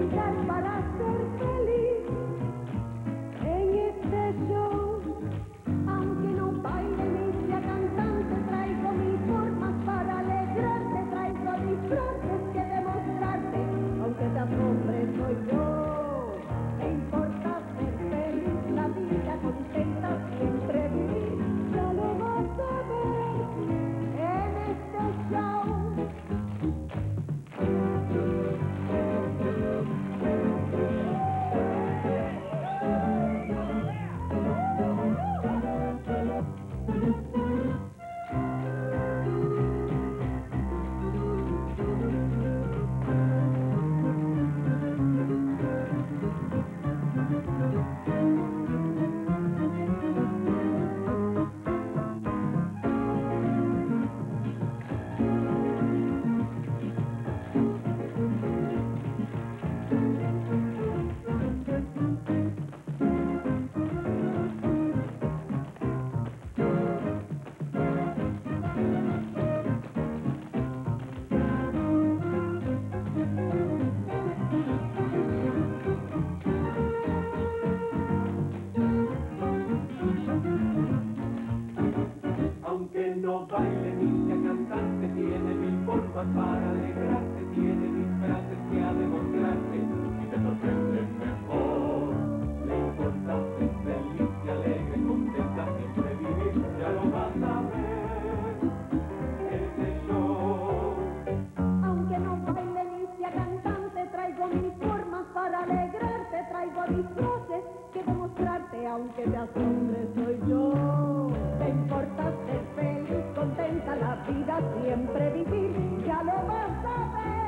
olvidar para para alegrarte, tiene disfraces que a demostrarte y te sorprende mejor. Le importa ser feliz alegre, contenta siempre vivir, ya lo vas a ver. Ese show. Aunque no ni sea cantante, traigo mil formas para alegrarte, traigo disfraces que demostrarte, aunque te asombre soy yo. Te importa ser feliz, contenta la vida, siempre vivir, a levantata